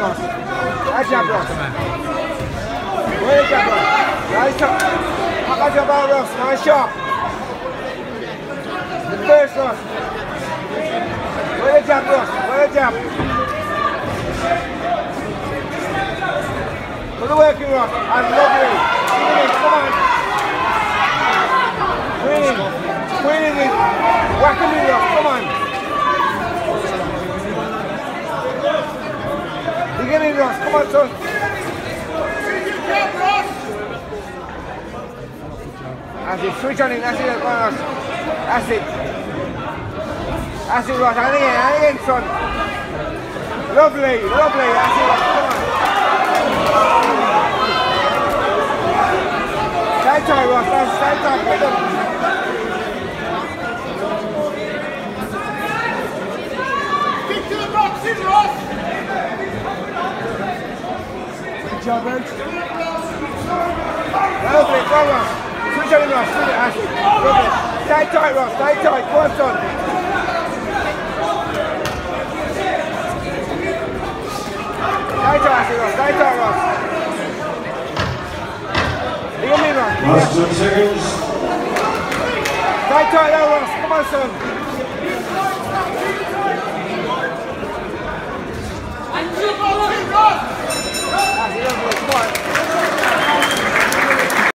bronze. That's your bronze. Where is your bronze? Right up. How about your. The first one. Where is your bronze? Where is your For the working I love you. Come on. Queen, is whacking me. Ross. Come on. You get in, Ross. Come on, son. That's it. Switch on him. That's it. Come on, Ross. That's it. That's it, Ross. And again, and again, son. Lovely, lovely. That's it, Ross. Come on. Stay tight, Ross. Stay tight. Get in, Ross! Good job, man. Lovely. Go on, Ross. Switch Ross. Switch it. Lovely. Stay tight, Ross. Stay tight. Go on, son. Stay tight, Ross. Stay tight, Ross. Leave in, Ross. Last 20 seconds. Stay tight now, Ross. Come on, son.